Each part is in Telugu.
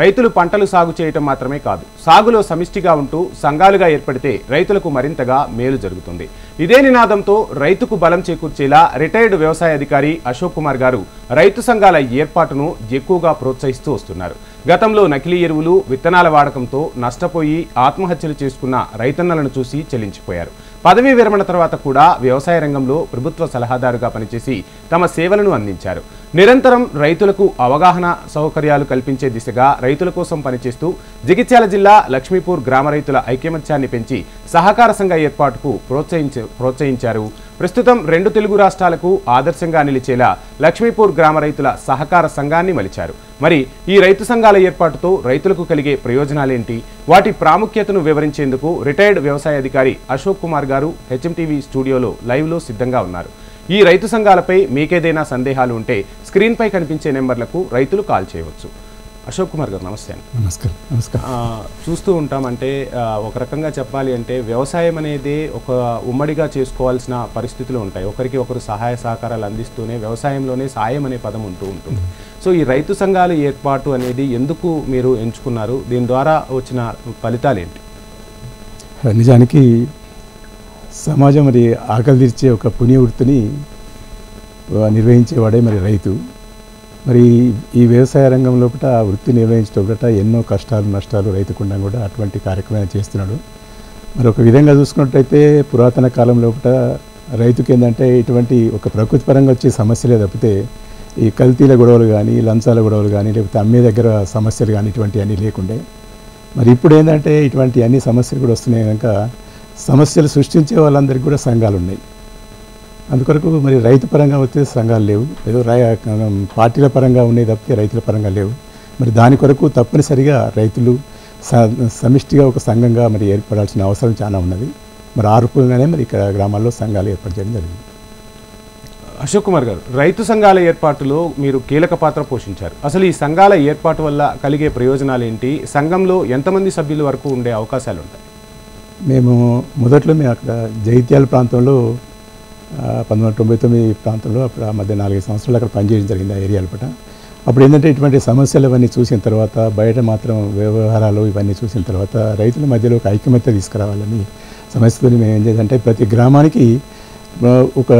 రైతులు పంటలు సాగు చేయటం మాత్రమే కాదు సాగులో సమిష్టిగా ఉంటూ సంఘాలుగా ఏర్పడితే రైతులకు మరింతగా మేలు జరుగుతుంది. ఇదే నినాదంతో రైతుకు బలం చేకూర్చేలా రిటైర్డ్ వ్యవసాయ అధికారి అశోక్ కుమార్ గారు రైతు సంఘాల ఏర్పాటును ఎక్కువగా ప్రోత్సహిస్తూ వస్తున్నారు. గతంలో నకిలీ ఎరువులు విత్తనాల వాడకంతో నష్టపోయి ఆత్మహత్యలు చేసుకున్న రైతన్నలను చూసి చెల్లించిపోయారు పదవీ విరమణ తర్వాత కూడా వ్యవసాయ రంగంలో ప్రభుత్వ సలహాదారుగా పనిచేసి తమ సేవలను అందించారు. నిరంతరం రైతులకు అవగాహన సౌకర్యాలు కల్పించే దిశగా రైతుల కోసం పనిచేస్తూ జగిత్యాల జిల్లా లక్ష్మీపూర్ గ్రామ రైతుల ఐక్యమత్యాన్ని పెంచి సహకార సంఘ ఏర్పాటుకు ప్రోత్సహించ ప్రోత్సహించారు. ప్రస్తుతం రెండు తెలుగు రాష్ట్రాలకు ఆదర్శంగా నిలిచేలా లక్ష్మీపూర్ గ్రామ రైతుల సహకార సంఘాన్ని మలిచారు. మరి ఈ రైతు సంఘాల ఏర్పాటుతో రైతులకు కలిగే ప్రయోజనాలేంటి? వాటి ప్రాముఖ్యతను వివరించేందుకు రిటైర్డ్ వ్యవసాయ అధికారి అశోక్ కుమార్ గారు హెచ్ఎంటీవీ స్టూడియోలో లైవ్లో సిద్ధంగా ఉన్నారు. ఈ రైతు సంఘాలపై మీకేదైనా సందేహాలు ఉంటే స్క్రీన్పై కనిపించే నెంబర్లకు రైతులు కాల్ చేయవచ్చు. అశోక్ కుమార్ గారు నమస్తే అండి. నమస్కారం నమస్కారం. చూస్తూ ఉంటాం అంటే ఆ, ఒక రకంగా చెప్పాలి అంటే వ్యవసాయం అనేది ఒక ఉమ్మడిగా చేసుకోవాల్సిన పరిస్థితులు ఉంటాయి. ఒకరికి ఒకరు సహాయ సహకారాలు అందిస్తూనే వ్యవసాయంలోనే సాయం అనే పదం ఉంటూ ఉంటుంది. సో ఈ రైతు సంఘాల ఏర్పాటు అనేది ఎందుకు మీరు ఎంచుకున్నారు? దీని ద్వారా వచ్చిన ఫలితాలు ఏంటి? నిజానికి సమాజం మరి ఆకలి తీర్చే ఒక పుణ్య వృత్తిని నిర్వహించేవాడే మరి రైతు. మరి ఈ వ్యవసాయ రంగం లోపల ఆ వృత్తి నిర్వహించడం ఎన్నో కష్టాలు నష్టాలు రైతుకుండా కూడా అటువంటి కార్యక్రమాలు చేస్తున్నాడు. మరి ఒక విధంగా చూసుకున్నట్టయితే పురాతన కాలం లోపల రైతుకి ఏంటంటే ఇటువంటి ఒక ప్రకృతి పరంగా వచ్చే సమస్యలే తప్పితే ఈ కల్తీల గొడవలు కానీ లంచాల గొడవలు కానీ లేకపోతే అమ్మే దగ్గర సమస్యలు కానీ ఇటువంటి అన్నీ లేకుండే. మరి ఇప్పుడు ఏంటంటే ఇటువంటి అన్ని సమస్యలు కూడా వస్తున్నాయి కనుక సమస్యలు సృష్టించే వాళ్ళందరికీ కూడా సంఘాలు ఉన్నాయి అందుకొరకు మరి రైతు పరంగా వస్తే సంఘాలు లేవు. ఏదో పార్టీల పరంగా ఉన్నాయి తప్పితే రైతుల పరంగా లేవు. మరి దాని కొరకు తప్పనిసరిగా రైతులు సమిష్టిగా ఒక సంఘంగా మరి ఏర్పడాల్సిన అవసరం చాలా ఉన్నది. మరి ఆ రూపంగానే మరి ఇక్కడ గ్రామాల్లో సంఘాలు ఏర్పాటు చేయడం జరిగింది. అశోక్ కుమార్ గారు రైతు సంఘాల ఏర్పాటులో మీరు కీలక పాత్ర పోషించారు. అసలు ఈ సంఘాల ఏర్పాటు వల్ల కలిగే ప్రయోజనాలు ఏంటి? సంఘంలో ఎంతమంది సభ్యుల వరకు ఉండే అవకాశాలు ఉంటాయి? మేము మొదట్లో మేము అక్కడ జైత్యాల ప్రాంతంలో పంతొమ్మిది వందల తొంభై తొమ్మిది ప్రాంతంలో అప్పుడు ఆ మధ్య నాలుగైదు సంవత్సరాలు అక్కడ పనిచేయడం జరిగింది ఆ ఏరియాల పట అప్పుడు ఏంటంటే ఇటువంటి సమస్యలు అవన్నీ చూసిన తర్వాత బయట మాత్రం వ్యవహారాలు ఇవన్నీ చూసిన తర్వాత రైతుల మధ్యలో ఒక ఐక్యమత్య తీసుకురావాలని సమస్యతో మేము ఏం చేద్దంటే ప్రతి గ్రామానికి ఆ, ఒక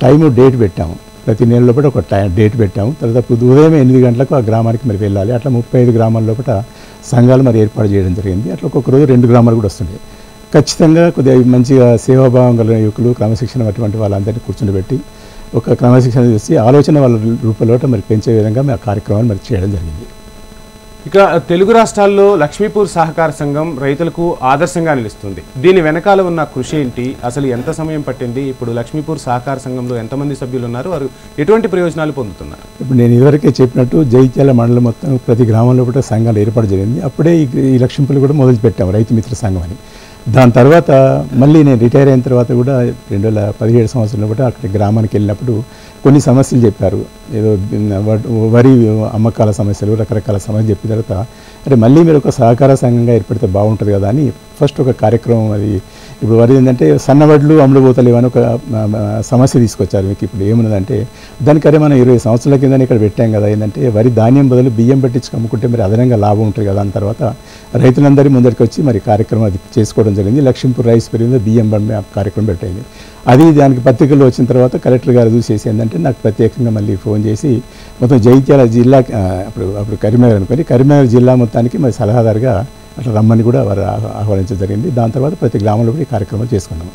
టైము డేట్ పెట్టాము. ప్రతి నెల లోపల ఒక టైం డేట్ పెట్టాము. తర్వాత పొద్దు ఉదయం ఎనిమిది గంటలకు ఆ గ్రామానికి మరి వెళ్ళాలి. అట్లా ముప్పై ఐదు గ్రామాల లోపల సంఘాలు మరి ఏర్పాటు చేయడం జరిగింది. అట్లా ఒక్కొక్క రోజు రెండు గ్రామాలు కూడా వస్తుండే. ఖచ్చితంగా కొద్దిగా మంచిగా సేవాభావం కలిగిన యువకులు క్రమశిక్షణ అటువంటి వాళ్ళందరినీ కూర్చుండబెట్టి ఒక క్రమశిక్షణ చేసి ఆలోచన వాళ్ళ రూపంలో మరి పెంచే విధంగా ఆ కార్యక్రమాన్ని మరి చేయడం జరిగింది. ఇక తెలుగు రాష్ట్రాల్లో లక్ష్మీపూర్ సహకార సంఘం రైతులకు ఆదర్శంగా నిలుస్తుంది. దీని వెనకాల ఉన్న కృషి ఏంటి? అసలు ఎంత సమయం పట్టింది? ఇప్పుడు లక్ష్మీపూర్ సహకార సంఘంలో ఎంతమంది సభ్యులు ఉన్నారు వారు ఎటువంటి ప్రయోజనాలు పొందుతున్నారు? ఇప్పుడు నేను ఇదివరకే చెప్పినట్టు జైత్యాల మండలం మొత్తం ప్రతి గ్రామంలో కూడా సంఘాలు ఏర్పాటు జరిగింది. అప్పుడే ఈ లక్ష్మింపులు కూడా మొదలు పెట్టాము రైతు మిత్ర సంఘం అని. దాని తర్వాత మళ్ళీ నేను రిటైర్ అయిన తర్వాత కూడా రెండు వేల పదిహేడు సంవత్సరంలో కూడా అక్కడ గ్రామానికి వెళ్ళినప్పుడు కొన్ని సమస్యలు చెప్పారు. ఏదో వ- వరి అమ్మకాల సమస్యలు రకరకాల సమస్యలు చెప్పిన తర్వాత అంటే మళ్ళీ మీరు ఒక సహకార సంఘంగా ఏర్పడితే బాగుంటుంది కదా అని ఫస్ట్ ఒక కార్యక్రమం అది. ఇప్పుడు వరి ఏంటంటే సన్నవడ్లు అమ్ముడు పోతలేవు అని ఒక సమస్య తీసుకొచ్చారు మీకు. ఇప్పుడు ఏమున్నదంటే దానికరే మనం ఇరవై సంవత్సరాల కింద ఇక్కడ పెట్టాం కదా. ఏంటంటే వరి ధాన్యం బదులు బియ్యం పెట్టించి అమ్ముకుంటే మరి అదనంగా లాభం ఉంటుంది కదా. దాని తర్వాత రైతులందరి ముందరికి వచ్చి మరి కార్యక్రమం అది చేసుకోవడం జరిగింది. లక్ష్మీపూర్ రైస్ పెరిగింది బియ్యం బండి కార్యక్రమం పెట్టింది. అది దానికి పత్రికలు వచ్చిన తర్వాత కలెక్టర్ గారు చూసేసి ఏంటంటే నాకు ప్రత్యేకంగా మళ్ళీ ఫోన్ చేసి మొత్తం జైత్యాల జిల్లా అప్పుడు అప్పుడు కరీంనగర్ అనుకొని కరీంనగర్ జిల్లా మొత్తానికి మరి సలహాదారుగా అట్లా రమ్మని కూడా వారు ఆహ్వానించడం జరిగింది. దాని తర్వాత ప్రతి గ్రామంలో కూడా ఈ కార్యక్రమాలు చేసుకున్నాము